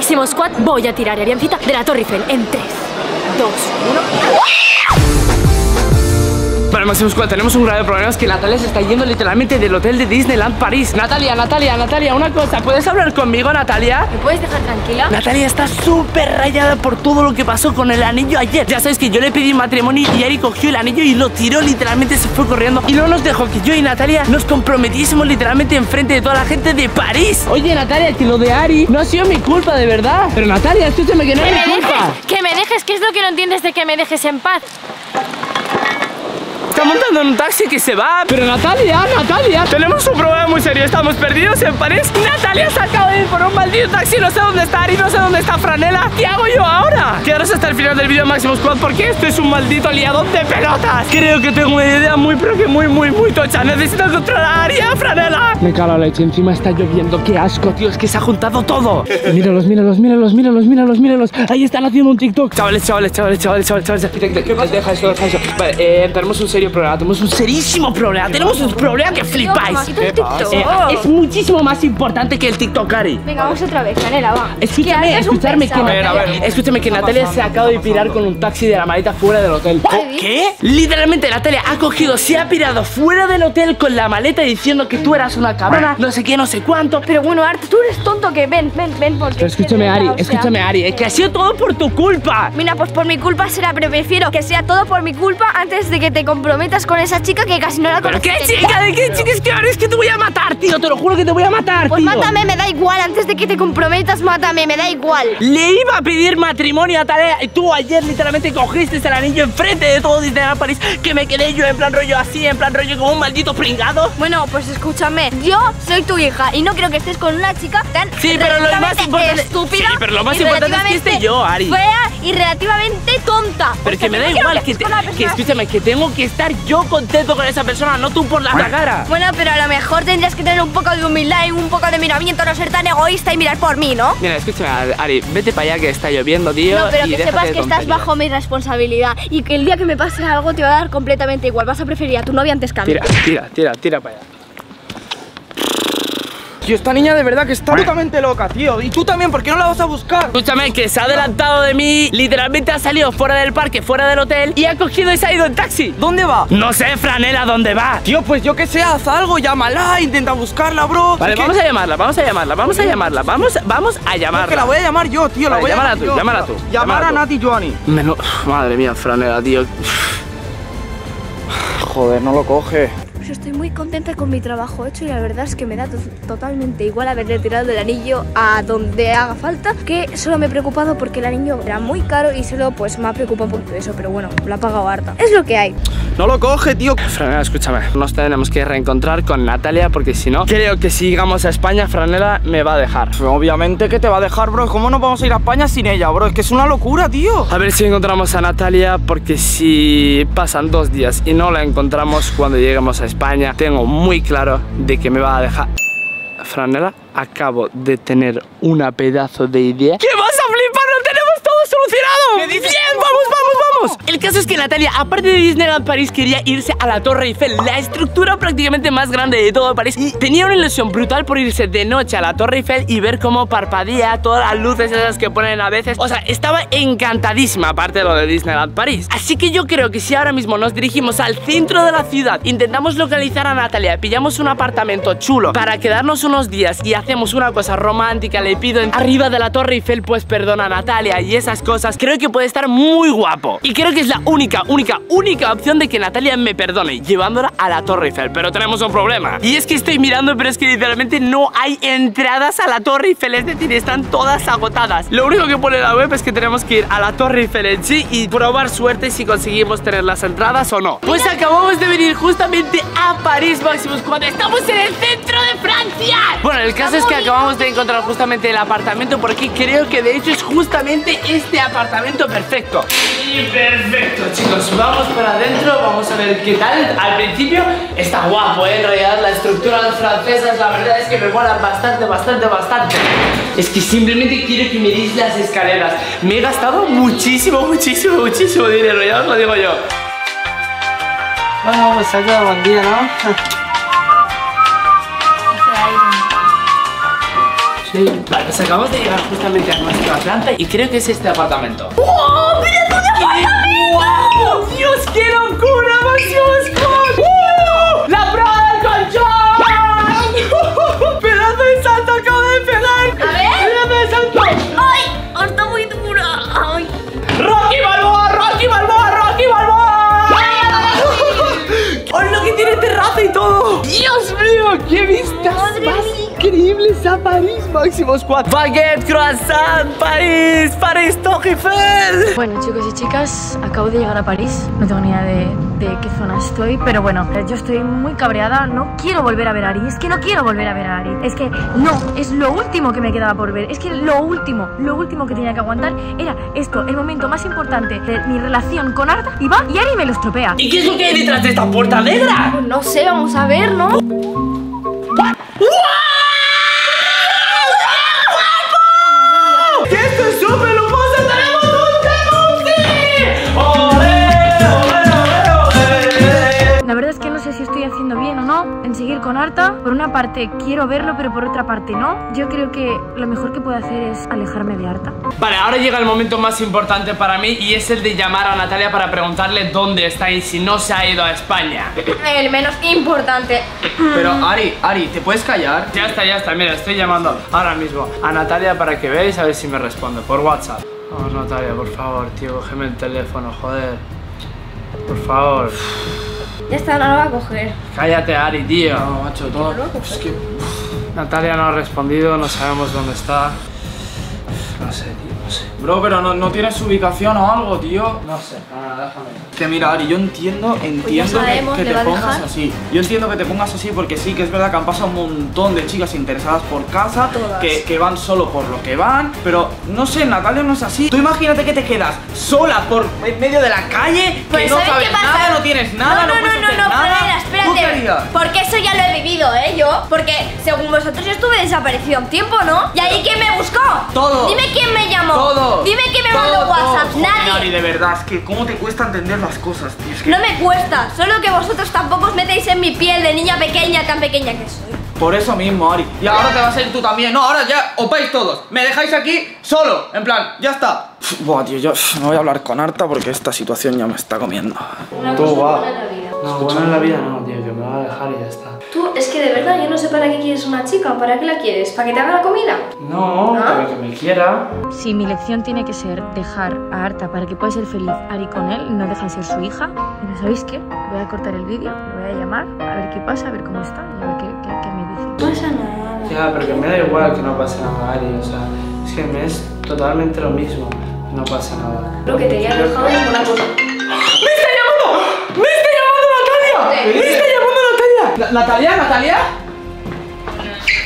Máximo Squad, voy a tirar a Ariancita de la Torre Eiffel en 3, 2, 1. Para Máximo Squad tenemos un grave problema Es que Natalia se está yendo literalmente del hotel de Disneyland París Natalia, Natalia, Natalia, una cosa ¿Puedes hablar conmigo, Natalia? ¿Me puedes dejar tranquila? Natalia está súper rayada por todo lo que pasó con el anillo ayer Ya sabes que yo le pedí matrimonio y Ari cogió el anillo y lo tiró literalmente Se fue corriendo y no nos dejó que yo y Natalia nos comprometiésemos literalmente enfrente de toda la gente de París Oye Natalia, que lo de Ari no ha sido mi culpa de verdad Pero Natalia, escúchame que no es mi culpa Que me dejes, ¿qué es lo que no entiendes de que me dejes en paz? Está montando en un taxi que se va. Pero Natalia, Natalia. Tenemos un problema muy serio. Estamos perdidos en París. Natalia se acaba de ir por un maldito taxi. No sé dónde está Ari, no sé dónde está Franela. ¿Qué hago yo ahora? Quedaros hasta el final del vídeo Máximo Squad Porque esto es un maldito liadón de pelotas. Creo que tengo una idea muy, pero que muy, muy, muy tocha. Necesito encontrar a Ari, a Franela. Me cago la leche Encima está lloviendo. Qué asco, tío Es que se ha juntado todo. Míralos, míralos, míralos, míralos, míralos, míralos. Ahí están haciendo un TikTok. Chavales, chavales, chavales, chavales, chavales, chavales. ¿Qué pasa? Deja eso, deja eso. Vale, eh, tenemos un serio problema Tenemos un serísimo problema Tenemos un problema que flipáis. Eh, es muchísimo más importante que el TikTok, Ari Venga, vamos otra vez, Canela, va. Escúchame, escúchame que, pesado. ver, a ver. escúchame que Natalia se acaba de pirar con un taxi de la maleta fuera del hotel. ¿Qué? Literalmente Natalia ha cogido, se ha pirado fuera del hotel con la maleta diciendo que tú eras una cabrona, no sé qué, no sé cuánto. Pero bueno, Art, tú eres tonto que ven, ven, ven. Porque Pero escúchame, Ari, escúchame, Ari, es que ha sido todo por tu culpa. Mira, pues por mi culpa será, pero prefiero que sea todo por mi culpa antes de que te comprometas con esa chica que casi no la ¿Pero conoces. qué chica? ¿De qué chica? Es que, Ari, es que te voy a matar, tío, te lo juro que te voy a matar, Pues tío. mátame, me da igual. Antes de que te comprometas, mátame, me da igual. Le iba a pedir matrimonio a Natalia y tú ayer literalmente cogiste el anillo enfrente de todo Disneyland París que me quedé yo en plan rollo así, en plan rollo como un maldito pringado. Bueno, pues escúchame, yo soy tu hija y no creo que estés con una chica tan Sí, pero lo más importante- estúpida Sí, pero lo más importante es que esté yo, Ari. Fea y relativamente tonta. Pero O que me da igual, que, te- escúchame, que tengo que estar yo contento con esa persona, no tú por la cara. Bueno, pero a lo mejor tendrías que tener un poco de humildad y un poco de miramiento, no ser tan egoísta y mirar por mí, ¿no? Mira, escúchame, Ari, vete para allá que está lloviendo, tío. No, pero y que sepas que estás bajo mi responsabilidad y que el día que me pase algo te va a dar completamente igual. Vas a preferir a tu novia antes que a mí. Tira, tira, tira, tira para allá. Tío, esta niña de verdad que está totalmente loca, tío. Y tú también, ¿por qué no la vas a buscar? Escúchame, que se ha adelantado de mí, literalmente ha salido fuera del parque, fuera del hotel y ha cogido y se ha ido en taxi. ¿Dónde va? No sé, Franela, ¿dónde va? Tío, pues yo que sé, haz algo, llámala, intenta buscarla, bro. Vale, vamos a llamarla, vamos a llamarla, vamos a llamarla, vamos, vamos a es que la llamarla. voy a llamar yo, tío, la Vale, voy a llamar tú, yo, llámala tú, Llamar llámala a. Nati. Menú- Madre mía, Franela, tío. Joder, no lo coge. Estoy muy contenta con mi trabajo hecho y la verdad es que me da to- totalmente igual haberle tirado el anillo a donde haga falta, que solo me he preocupado porque el anillo era muy caro y solo pues me ha preocupado un poquito eso, pero bueno, lo ha pagado harta. Es lo que hay. No lo coge, tío. Franela, escúchame, nos tenemos que reencontrar con Natalia porque si no, creo que si llegamos a España, Franela me va a dejar. Obviamente que te va a dejar, bro. ¿Cómo nos vamos a ir a España sin ella, bro? Es que es una locura, tío. A ver si encontramos a Natalia porque si pasan dos días y no la encontramos cuando lleguemos a España, tengo muy claro de que me va a dejar. Franela, acabo de tener una pedazo de idea. ¿Qué vas a flipar? ¡Lo tenemos todo solucionado! ¡Bien! ¡Vamos, vamos, vamos! El caso es que Natalia, aparte de Disneyland París, quería irse a la Torre Eiffel, la estructura prácticamente más grande de todo París. Y tenía una ilusión brutal por irse de noche a la Torre Eiffel y ver cómo parpadea todas las luces esas que ponen a veces. O sea, estaba encantadísima, aparte de lo de Disneyland París. Así que yo creo que si ahora mismo nos dirigimos al centro de la ciudad, intentamos localizar a Natalia, pillamos un apartamento chulo para quedarnos unos días y hacemos una cosa romántica, le pido en- arriba de la Torre Eiffel, pues perdona a Natalia y esas cosas, creo que puede estar muy guapo. Y creo que es la única, única, única opción de que Natalia me perdone, llevándola a la Torre Eiffel. Pero tenemos un problema. Y es que estoy mirando, pero es que literalmente no hay entradas a la Torre Eiffel, es decir, están todas agotadas. Lo único que pone la web es que tenemos que ir a la Torre Eiffel en sí y probar suerte si conseguimos tener las entradas o no. Pues acabamos de venir justamente a París, Maximus, cuando estamos en el centro de Francia. Bueno, el caso es que acabamos de encontrar justamente el apartamento porque creo que de hecho es justamente este apartamento perfecto. Y perfecto, chicos, vamos para adentro, vamos a ver qué tal. Al principio está guapo, ¿eh? en realidad la estructura de francesas, la verdad es que me molan bastante, bastante, bastante. Es que simplemente quiero que me deis las escaleras. Me he gastado muchísimo, muchísimo, muchísimo dinero, ya os lo digo yo. Bueno, pues aquí buen día, ¿no? Sí. Vale, pues acabamos de llegar justamente a nuestro Atlanta y creo que es este apartamento. ¡Oh, mira ¡Dios, qué locura! ¡Uh! ¡La prueba del colchón! ¡Pedazo de salto acabo de pegar! A ver. ¡Pedazo de salto! ¡Ay! ¡Está muy dura! ¡Ay! ¡Rocky Balboa! ¡Rocky Balboa! ¡Rocky Balboa! ¡Hola, que tiene terraza y todo! ¡Dios mío! ¡Qué vistas Madre más mía. Increíbles a París, Máximo Squad! ¡Baguette, croissant, París! ¡París, Torre Eiffel! Bueno, chicos y chicas, acabo de llegar a París. No tengo ni idea de, de qué zona estoy, pero bueno, yo estoy muy cabreada. No quiero volver a ver a Ari. Es que no quiero volver a ver a Ari. Es que no, es lo último que me quedaba por ver. Es que lo último, lo último que tenía que aguantar era esto, el momento más importante de mi relación con Arta. Y va y Ari me lo estropea. ¿Y qué es lo que hay detrás de esta puerta negra? No sé, vamos a ver, ¿no? ¡Que esto es súper lujoso! ¡Tenemos un! ¡Olé, olé, olé! La verdad es que sé si estoy haciendo bien o no en seguir con Arta. Por una parte quiero verlo, pero por otra parte no. Yo creo que lo mejor que puedo hacer es alejarme de Arta. Vale, ahora llega el momento más importante para mí y es el de llamar a Natalia para preguntarle dónde está y si no se ha ido a España. El menos importante. Pero Ari, Ari, ¿te puedes callar? Ya está, ya está, mira, estoy llamando ahora mismo a Natalia para que veáis a ver si me responde por WhatsApp. Oh, Natalia, por favor, tío, cógeme el teléfono, joder. Por favor. Ya está, no lo va a coger. Cállate, Ari, tío. No, macho, todo. Es que. Natalia no ha respondido, no sabemos dónde está. No sé, tío, no sé. Bro, pero no, no tienes ubicación o algo, tío. No sé, no, no, déjame. Que mira, Ari, yo entiendo, entiendo que- sabemos, que, ¿le te pongas dejar? así. Yo entiendo que te pongas así porque sí que es verdad que han pasado un montón de chicas interesadas por casa, Todas. que, que van solo por lo que van, pero no sé, Natalia no es así. Tú imagínate que te quedas sola por en medio de la calle, Pues que no ¿sabes qué pasa? nada, no tienes nada, no, no, no, puedes no, hacer no, nada. Fernanda, ¿Tú qué espérate. Porque eso ya lo he vivido, ¿eh? Yo. Porque según vosotros yo estuve desaparecido un tiempo, ¿no? ¿Y ahí quién me buscó? Todo. Dime quién me llamó. Todo. Dime quién me mandó. WhatsApp. Joder, Ari, Nadie. de verdad, es que cómo te cuesta entender las cosas, tío. Es que No me cuesta. Solo que vosotros tampoco os metéis en mi piel de niña pequeña, tan pequeña que soy. Por eso mismo, Ari. Y ahora te vas a ir tú también. No, ahora ya os vais todos. Me dejáis aquí solo. En plan, ya está. Buah, tío, yo no voy a hablar con Arta porque esta situación ya me está comiendo. Tú, va. No, bueno en la vida no, tío, que me va a dejar y ya está. Tú, es que de verdad yo no sé para qué quieres una chica. ¿Para qué la quieres? ¿Para que te haga la comida? No, ¿Ah? para que me quiera. Si mi lección tiene que ser dejar a Arta para que pueda ser feliz Ari con él y no deja de ser su hija, pero ¿sabéis qué? Voy a cortar el vídeo, lo voy a llamar, a ver qué pasa, a ver cómo está y a ver qué, qué- qué me dice. No pasa nada. Ya, pero que me da igual que no pase nada, Ari. O sea, es que me es totalmente lo mismo. No pasa nada. Lo que te haya dejado es una cosa. ¡Me está llamando! ¡Me está llamando Natalia! ¡Me está llamando Natalia! Na- ¿Natalia?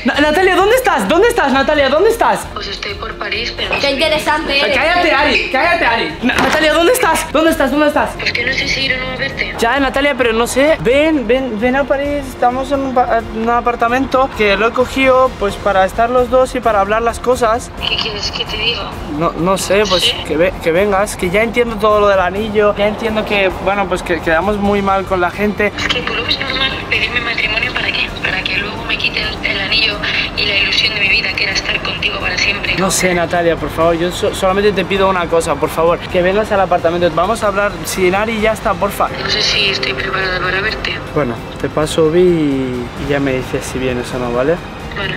¿Natalia? Na- Natalia, ¿dónde estás? ¿Dónde estás, Natalia? ¿Dónde estás? Pues estoy por París, pero Qué interesante eres. Cállate, Ari, cállate, Ari. Na- Natalia, ¿dónde estás? ¿Dónde estás? ¿Dónde estás? Pues que no sé si ir o no a verte. Ya, Natalia, pero no sé. Ven, ven, ven a París. Estamos en un, pa- en un apartamento que lo he cogido pues para estar los dos y para hablar las cosas. ¿Qué quieres que te diga? No, no sé, pues Sí. que, ve- que vengas, que ya entiendo todo lo del anillo, ya entiendo que, bueno, pues que quedamos muy mal con la gente. Es que tú lo ves normal pedirme matrimonio No sé, Natalia, por favor, yo so- solamente te pido una cosa, por favor, que vengas al apartamento. Vamos a hablar, si Nari ya está, porfa. No sé si estoy preparada para verte. Bueno, te paso vi y, y ya me dices si vienes o no, ¿vale? Bueno,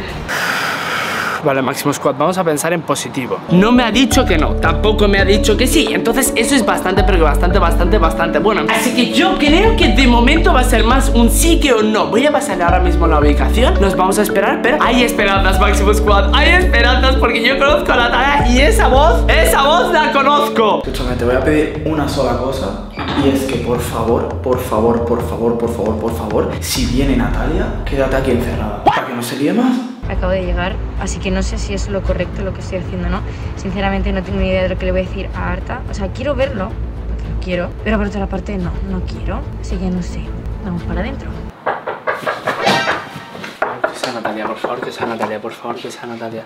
Vale, Máximo Squad, vamos a pensar en positivo. No me ha dicho que no, tampoco me ha dicho que sí. Entonces eso es bastante, pero bastante, bastante, bastante bueno. Así que yo creo que de momento va a ser más un sí que un no. Voy a pasarle ahora mismo la ubicación. Nos vamos a esperar, pero hay esperanzas, Máximo Squad. Hay esperanzas porque yo conozco a Natalia y esa voz, esa voz la conozco. Escúchame, te voy a pedir una sola cosa y es que por favor, por favor, por favor, por favor, por favor, si viene Natalia, quédate aquí encerrada. Para que no se líe más. Acabo de llegar, así que no sé si es lo correcto lo que estoy haciendo no. Sinceramente no tengo ni idea de lo que le voy a decir a Arta. O sea, quiero verlo, porque lo quiero, pero por otra parte no, no quiero. Así que no sé. Vamos para adentro. Que sea Natalia, por favor, que sea Natalia, por favor, que sea Natalia.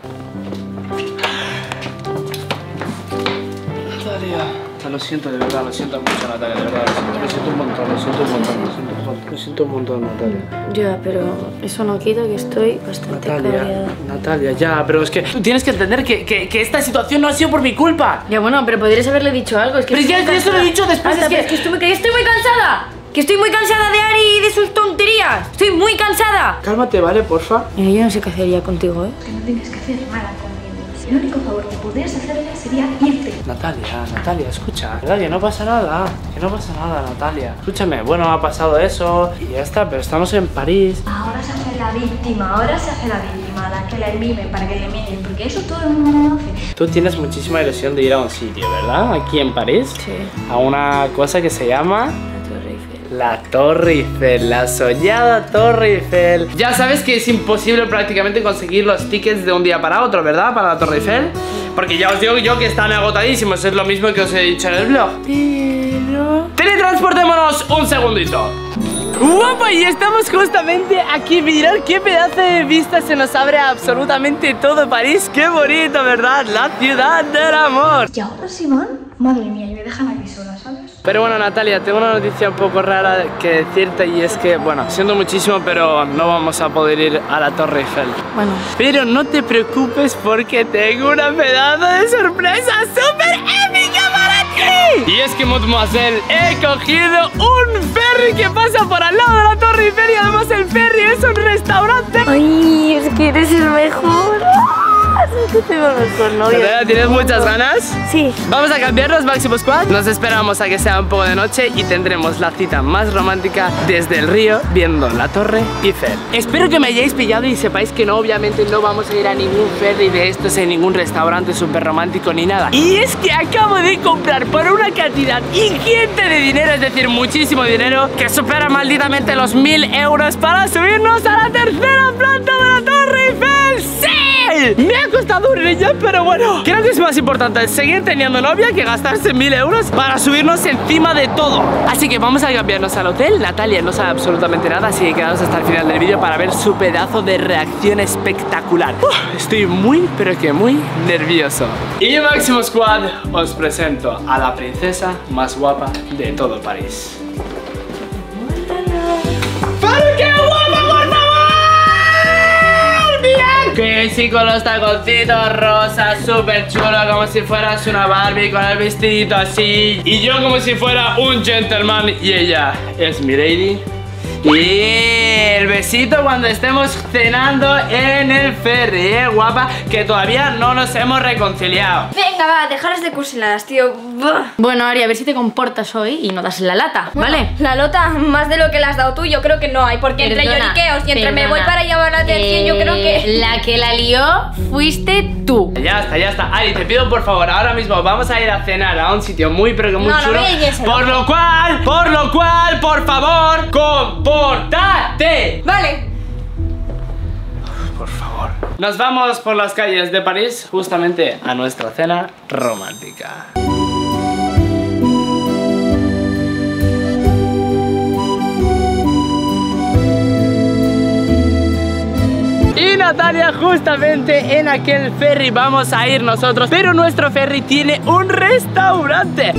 Lo siento, de verdad, lo siento mucho, Natalia, de verdad, lo siento, lo siento un montón, lo siento un montón, lo siento un montón, lo siento un montón, Natalia. Ya, pero eso no quita que estoy bastante Natalia, cabreada. Natalia, ya, pero es que tú tienes que entender que, que, que esta situación no ha sido por mi culpa. Ya bueno, pero podrías haberle dicho algo. Es que Pero ya- se lo he dicho después, Anda, es que- es que estoy, muy, que estoy muy cansada. Que estoy muy cansada de Ari y de sus tonterías. Estoy muy cansada. Cálmate, ¿vale? Porfa. Mira, yo no sé qué hacería contigo, ¿eh? Que no tienes que hacer nada. El único favor que podrías hacerle sería irte. Natalia, Natalia, escucha. ¿Verdad? Que no pasa nada. Que no pasa nada, Natalia. Escúchame, bueno, ha pasado eso y ya está, pero estamos en París. Ahora se hace la víctima, ahora se hace la víctima, la que la mimen para que le miren, porque eso todo el mundo lo hace. Tú tienes muchísima ilusión de ir a un sitio, ¿verdad? Aquí en París. Sí. A una cosa que se llama La Torre Eiffel. La soñada Torre Eiffel. Ya sabes que es imposible prácticamente conseguir los tickets de un día para otro, ¿verdad? Para la Torre Eiffel. Porque ya os digo yo que están agotadísimos, es lo mismo que os he dicho en el blog. Pero... Teletransportémonos un segundito. Guapo, y estamos justamente aquí. Mirad qué pedazo de vista se nos abre absolutamente todo París. Qué bonito, ¿verdad? La ciudad del amor. Y ahora Simón, madre mía, y me dejan aquí sola, ¿sabes? Pero bueno, Natalia, tengo una noticia un poco rara que decirte y es que, bueno, siento muchísimo, pero no vamos a poder ir a la Torre Eiffel. Bueno, Pero no te preocupes porque tengo una pedazo de sorpresa súper épica para ti. Y es que, mademoiselle, he cogido un ferry que pasa por al lado de la Torre Eiffel y además el ferry es un restaurante. Ay, es que eres el mejor. Natalia, ¿Tienes muchas ganas? Sí. Vamos a cambiarnos, Máximo Squad. Nos esperamos a que sea un poco de noche y tendremos la cita más romántica desde el río viendo la Torre Eiffel. Espero que me hayáis pillado y sepáis que no, obviamente no vamos a ir a ningún ferry de estos en ningún restaurante súper romántico ni nada. Y es que acabo de comprar por una cantidad ingente de dinero, es decir, muchísimo dinero, que supera malditamente los mil euros para subirnos a la tercera planta de la Torre Eiffel. ¡Sí! Me un riñón, pero bueno. Creo que es más importante seguir teniendo novia que gastarse mil euros para subirnos encima de todo. Así que vamos a cambiarnos al hotel. Natalia no sabe absolutamente nada, así que quedaos hasta el final del vídeo para ver su pedazo de reacción espectacular. Estoy muy, pero que muy nervioso. Y Máximo Squad, os presento a la princesa más guapa de todo París. Que sí, con los taconcitos rosas, súper chulo, como si fueras una Barbie con el vestidito así. Y yo como si fuera un gentleman y ella es mi lady. Y el besito cuando estemos cenando en el ferry, ¿eh, guapa? Que todavía no nos hemos reconciliado. Venga, va, dejaros de cursiladas, tío. Buah. Bueno, Ari, a ver si te comportas hoy y no das la lata, ¿vale? La lota, más de lo que le has dado tú, yo creo que no hay. Porque entre lloriqueos y entre me voy para llamar la atención, yo creo Eh, que. La que la lió fuiste tú. Ya está, ya está. Ari, te pido por favor, ahora mismo vamos a ir a cenar a un sitio muy pero que muy No, no chulo. eso. por lo cual, por lo cual, por favor, comportate. Vale. Por favor. Nos vamos por las calles de París justamente a nuestra cena romántica. Y Natalia, justamente en aquel ferry vamos a ir nosotros, pero nuestro ferry tiene un restaurante.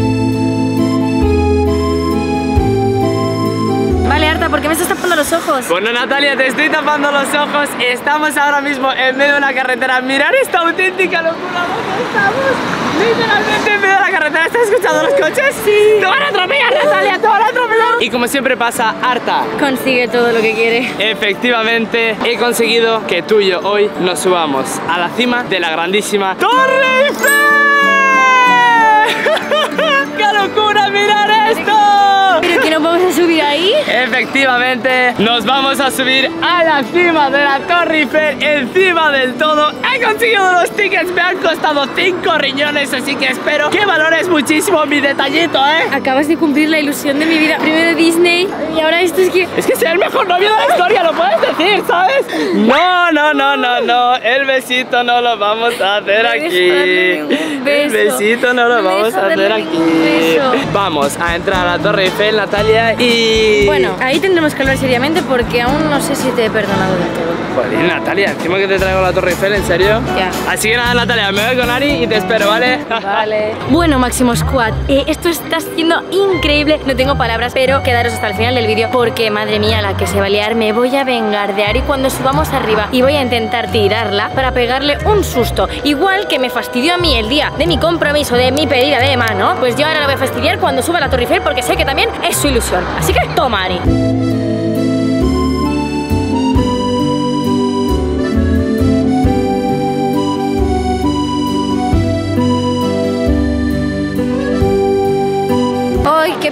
¿Por qué me estás tapando los ojos? Bueno, Natalia, te estoy tapando los ojos. Estamos ahora mismo en medio de una carretera. Mirar esta auténtica locura. ¿Dónde estamos? Literalmente en medio de la carretera. ¿Estás escuchando los coches? Sí. Te van a atropellar, Natalia, te van a atropellar. Y como siempre pasa, harta. Consigue todo lo que quiere. Efectivamente, he conseguido que tú y yo hoy nos subamos a la cima de la grandísima Torre Eiffel. ¡Qué locura mirar esto! ¿Pero que no vamos a subir ahí? Efectivamente, nos vamos a subir a la cima de la Torre Eiffel, encima del todo. He conseguido los tickets, me han costado 5 riñones, así que espero que valores muchísimo mi detallito, ¿eh? Acabas de cumplir la ilusión de mi vida. Primero Disney y ahora esto es que... Es que soy el mejor novio de la historia, lo puedes decir, ¿sabes? No, no, no, no, no. El besito no lo vamos a hacer aquí. El besito no lo vamos a hacer aquí. Vamos a entrar a la Torre Eiffel, Natalia, y. Bueno, ahí tendremos que hablar seriamente porque aún no sé si te he perdonado del todo. Joder, Natalia, encima que te traigo la Torre Eiffel, ¿en serio? Ya. Así que nada, Natalia, me voy con Ari y te espero, ¿vale? Vale. Bueno, Máximo Squad, eh, esto está siendo increíble. No tengo palabras, pero quedaros hasta el final del vídeo porque, madre mía, la que se va a liar, me voy a vengar de Ari cuando subamos arriba y voy a intentar tirarla para pegarle un susto. Igual que me fastidió a mí el día de mi compromiso, de mi pedida de mano, pues yo ahora la voy a fastidiar cuando suba a la Torre Eiffel porque sé que también es su ilusión. Así que toma.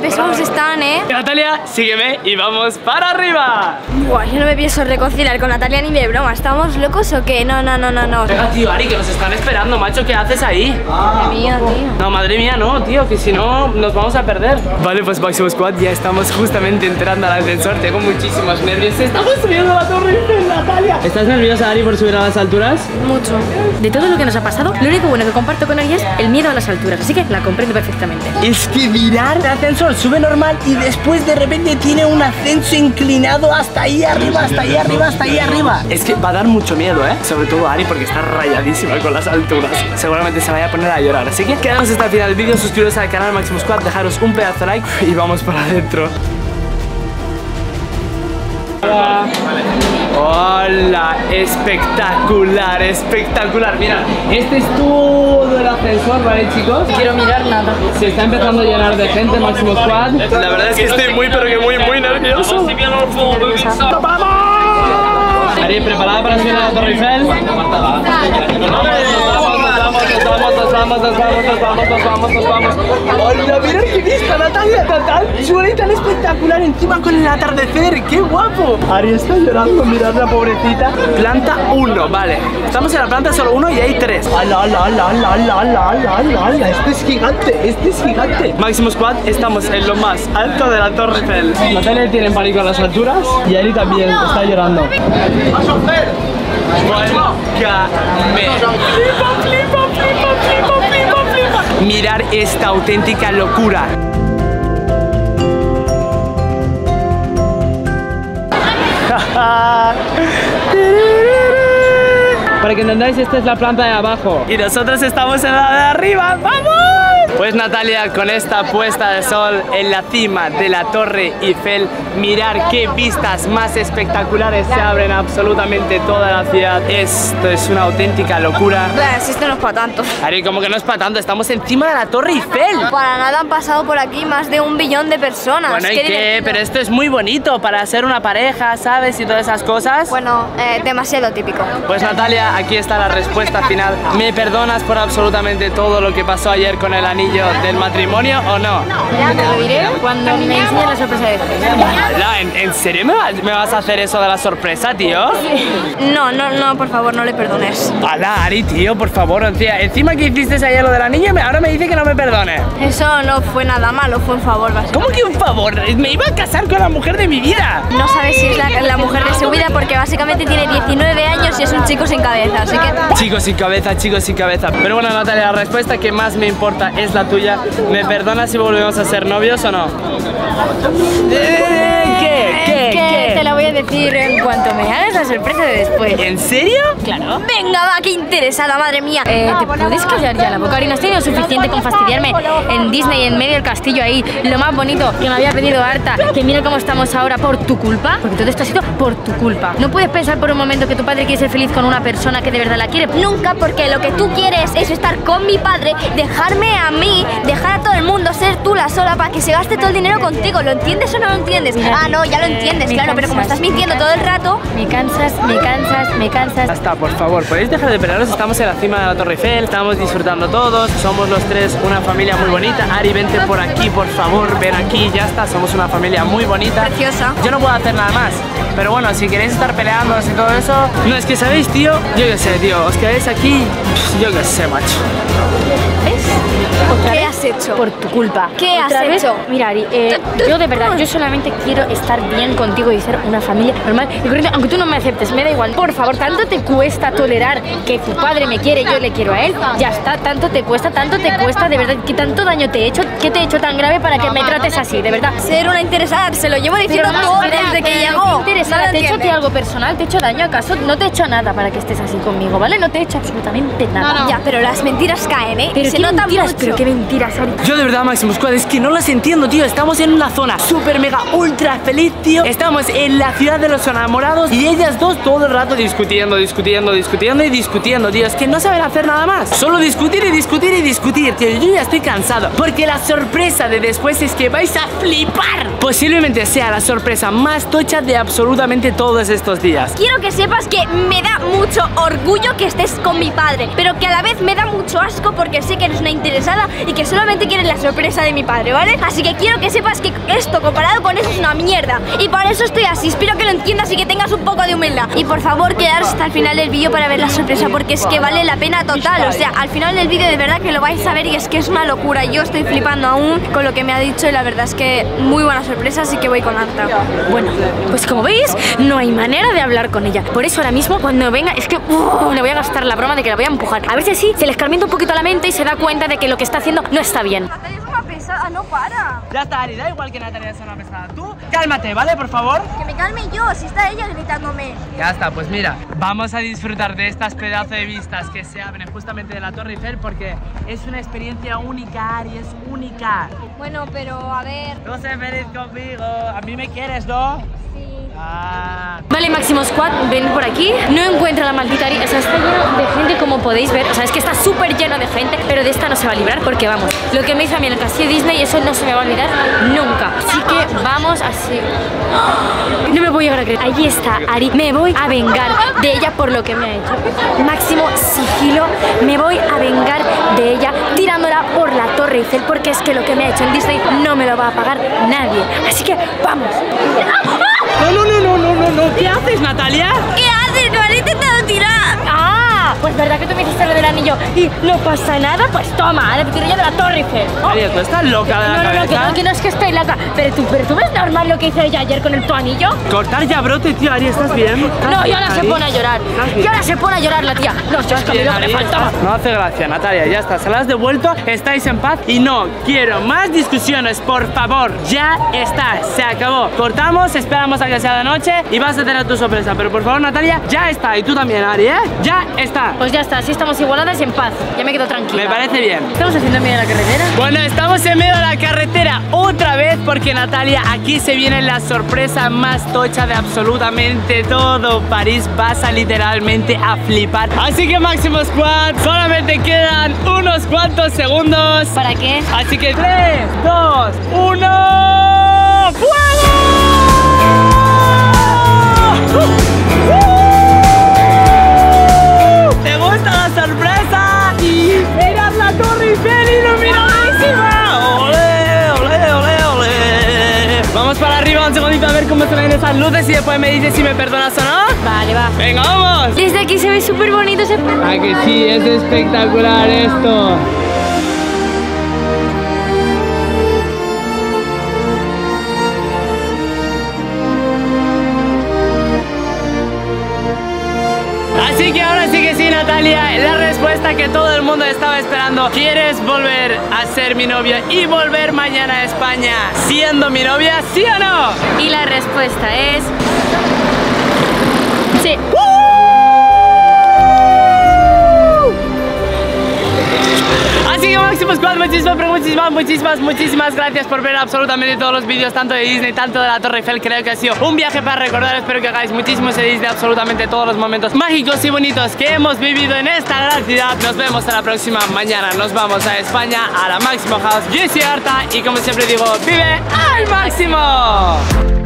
Pesados están, eh! Natalia, sígueme y vamos para arriba. Buah, yo no me pienso reconciliar con Natalia ni de broma. ¿Estamos locos o qué? No, no, no, no, no. Venga, tío, Ari, que nos están esperando, macho, ¿qué haces ahí? Madre mía, tío. No, madre mía, no, tío, que si no nos vamos a perder. Vale, pues Máximo Squad, ya estamos justamente entrando al ascensor. Tengo muchísimos nervios. Estamos subiendo a la torre Eiffel, Natalia. ¿Estás nerviosa, Ari, por subir a las alturas? Mucho. De todo lo que nos ha pasado, lo único bueno que comparto con Ari es el miedo a las alturas, así que la comprendo perfectamente. Es que mirar el ascensor sube normal y después de repente tiene un ascenso inclinado hasta ahí arriba, hasta ahí arriba, hasta ahí arriba. Es que va a dar mucho miedo, ¿eh? Sobre todo a Ari porque está rayadísima con las alturas. Seguramente se vaya a poner a llorar. Así que quedamos hasta el final del vídeo, suscribiros al canal Máximo Squad, dejaros un pedazo de like y vamos para adentro. Hola. Hola, espectacular, espectacular. Mira, este es todo el ascensor, ¿vale, chicos? Quiero mirar nada. Se está empezando a llenar de gente, Máximo Squad. La verdad es que estoy muy, pero que muy, muy nervioso. ¡Vamos! ¿preparada para subir a la Torre Eiffel? Vamos, nos vamos, nos vamos, nos vamos, nos vamos. ¡Hola, mira qué vista, Natalia! Tan, tan chula y tan espectacular encima con el atardecer. ¡Qué guapo! Ari está llorando, mirad la pobrecita. Planta 1, vale. Estamos en la planta solo 1 y hay 3. ¡Hala, hala, hala, hala, hala, hala, hala, hala! Este es gigante, este es gigante. Máximo Squad, estamos en lo más alto de la Torre Eiffel. Natalia tiene pánico a las alturas y Ari también está llorando. Flipa, flipa, flipa, flipa, flipa, flipa. Mirar esta auténtica locura. Para que entendáis, esta es la planta de abajo. Y nosotros estamos en la de arriba. ¡Vamos! Pues Natalia, con esta puesta de sol en la cima de la Torre Eiffel, mirar qué vistas más espectaculares se abren absolutamente toda la ciudad. Esto es una auténtica locura. Si esto no es para tanto. Ari, como que no es para tanto, estamos encima de la Torre Eiffel. Para nada han pasado por aquí más de un billón de personas. Bueno, ¿y Qué qué? Pero esto es muy bonito para ser una pareja, ¿sabes? Y todas esas cosas. Bueno, eh, demasiado típico. Pues Natalia, aquí está la respuesta final. ¿Me perdonas por absolutamente todo lo que pasó ayer con el anillo del matrimonio o no? Ya te lo diré cuando me enseñes la sorpresa de. Ala, ¿En, en serio me, va- me vas a hacer eso de la sorpresa, tío? No, no, no, por favor, no le perdones. Ala, Ari, tío, por favor, tía. Encima que hiciste ayer lo del anillo, ahora me dice que no me perdone. Eso no fue nada malo, fue un favor. ¿Cómo que un favor? Me iba a casar con la mujer de mi vida. No sabes si es la, la mujer de su vida porque básicamente tiene 19 años y es un chico sin cabeza, así que... Chicos sin cabeza, chicos sin cabeza. Pero bueno, Natalia, la respuesta que más me importa es la tuya. ¿Me perdonas si volvemos a ser novios o no? Voy a decir en cuanto me hagas la sorpresa de después. ¿En serio? Claro. Venga, va, qué interesada, madre mía. Eh, ¿Te puedes callar ya la boca? Ari, no has tenido suficiente con fastidiarme en Disney, en medio del castillo ahí, lo más bonito que me había pedido harta, que mira cómo estamos ahora por tu culpa, porque todo esto ha sido por tu culpa. No puedes pensar por un momento que tu padre quiere ser feliz con una persona que de verdad la quiere. Nunca, porque lo que tú quieres es estar con mi padre, dejarme a mí, dejar a todo el mundo, ser tú la sola para que se gaste todo el dinero contigo. ¿Lo entiendes o no lo entiendes? Mira, ah, no, ya lo entiendes, me claro, pero como. Estás mintiendo todo el rato, Me cansas, me cansas, me cansas. Ya está, por favor, podéis dejar de pelearos. Estamos en la cima de la Torre Eiffel, estamos disfrutando todos. Somos los tres una familia muy bonita. Ari, vente por aquí, por favor, ven aquí, ya está. Somos una familia muy bonita. Preciosa. Yo no puedo hacer nada más. Pero bueno, si queréis estar peleando y todo eso. No, es que sabéis, tío. Yo qué sé, tío. Os quedáis aquí. Yo qué sé, macho. ¿Ves? ¿Otra ¿Qué vez? has hecho? Por tu culpa. ¿Qué has hecho? Mira, Ari, eh, yo de verdad, yo solamente quiero estar bien contigo y ser una familia normal y corriente, aunque tú no me aceptes, me da igual. Por favor, tanto te cuesta tolerar que tu padre me quiere, yo le quiero a él. Ya está, tanto te cuesta, tanto te cuesta, de verdad, que tanto daño te he hecho, ¿qué te he hecho tan grave para que me trates así, de verdad? Ser una interesada, se lo llevo diciendo todo desde que llegó. interesada, No ¿te he hecho a ti entiendes. algo personal? ¿Te he hecho daño acaso? No te he hecho nada para que estés así conmigo, ¿vale? No te he hecho absolutamente nada. Ya, pero las mentiras caen, ¿eh? Pero se qué nota mentiras, mucho. pero qué mentiras, Yo de verdad, Maximus Squad, es que no las entiendo, tío. Estamos en una zona súper mega ultra feliz, tío. Estamos en la ciudad de los enamorados y ellas dos todo el rato discutiendo, discutiendo, discutiendo y discutiendo, tío. Es que no saben hacer nada más. Solo discutir y discutir y discutir, tío. Yo ya estoy cansado. Porque la sorpresa de después es que vais a flipar. Posiblemente sea la sorpresa más tocha de absolutamente todos estos días. Quiero que sepas que me da mucho orgullo que estés con mi padre, pero que a la vez me da mucho asco porque sé que eres una interesada y que solamente quieres la sorpresa de mi padre, ¿vale? Así que quiero que sepas que esto comparado con eso es una mierda. Y por eso estoy así. Espero que lo entiendas y que tengas un poco de humildad. Y por favor, quedaros hasta el final del vídeo para ver la sorpresa porque es que vale la pena total. O sea, al final del vídeo de verdad que lo vais a ver y es que es una locura. Yo estoy flipando aún con lo que me ha dicho y la verdad es que muy buena sorpresa, así que voy con Arta. Bueno, pues como veis, no hay manera de hablar con ella. Por eso ahora mismo, cuando venga, es que uh, le voy a gastar la broma de que la voy a empujar. A ver si así se le escarmienta un poquito la mente y se da cuenta de que lo que está haciendo no está bien. Natalia es una pesada, no para. Ya está, Ari, da igual que Natalia sea una pesada. Tú, cálmate, ¿vale? Por favor. Que me calme yo, si está ella gritándome. Ya está, pues mira, vamos a disfrutar de estas pedazos de vistas que se abren justamente de la Torre Eiffel porque es una experiencia única, Ari, es única. Bueno, pero a ver. No sé feliz conmigo, a mí me quieres, ¿no? Vale, Máximo Squad, ven por aquí. No encuentro la maldita Ari. O sea, está lleno de gente, como podéis ver. O sea, es que está súper lleno de gente, pero de esta no se va a librar porque vamos. Lo que me hizo a mí en el castillo Disney, eso no se me va a olvidar nunca. Así que vamos así. No me voy a creer. Allí está Ari. Me voy a vengar de ella por lo que me ha hecho. Máximo sigilo. Me voy a vengar de ella tirándola por la Torre Eiffel porque es que lo que me ha hecho en Disney no me lo va a pagar nadie. Así que vamos. No, no, no, no, no, no, no. ¿Qué haces, Natalia? ¿Qué haces? ¡No han intentado tirar! ¡Ah! Pues verdad que tú me hiciste lo del y no pasa nada, pues toma, le tiro yo de la Torre Eiffel. Oh. María, tú estás loca de la No, no, no, que no, que no es que estoy loca. Pero tú, pero tú ves normal lo que hice ayer con el tu anillo. Cortar ya brote, tío, Ari, ¿estás bien? ¿Estás No, y ahora se pone a llorar. ¿Estás Y ahora se pone a llorar la tía. No, si es que me Ari? faltaba. No hace gracia, Natalia, ya está, se la has devuelto, estáis en paz y no quiero más discusiones, por favor, ya está, se acabó. Cortamos, esperamos a que sea de noche y vas a tener tu sorpresa, pero por favor, Natalia, ya está, y tú también, Ari, ¿eh? Ya está. Pues ya está, así estamos igualadas y en paz. Ya me quedo tranquila. Me parece bien. Estamos haciendo en medio de la carretera. Bueno, estamos en medio de la carretera otra vez porque Natalia, aquí se viene la sorpresa más tocha de absolutamente todo. París pasa literalmente a flipar. Así que Máximo Squad, solamente quedan unos cuantos segundos. ¿Para qué? Así que 3, 2, 1, ¡fuego! Segundito a ver esas luces y después me dices si me perdonas o no. Vale, va. ¡Venga, vamos! Desde aquí se ve súper bonito ese ¡Ah, que sí! Es espectacular esto. Natalia, la respuesta que todo el mundo estaba esperando. ¿Quieres volver a ser mi novia y volver mañana a España siendo mi novia, sí o no? Y la respuesta es... Sí. Así que Máximo Squad, muchísimas, pero muchísimas, muchísimas, gracias por ver absolutamente todos los vídeos, tanto de Disney, tanto de la Torre Eiffel. Creo que ha sido un viaje para recordar. Espero que hagáis muchísimo ese Disney, absolutamente todos los momentos mágicos y bonitos que hemos vivido en esta gran ciudad. Nos vemos a la próxima mañana. Nos vamos a España, a la Máximo House. Yo soy Arta y como siempre digo, vive al máximo.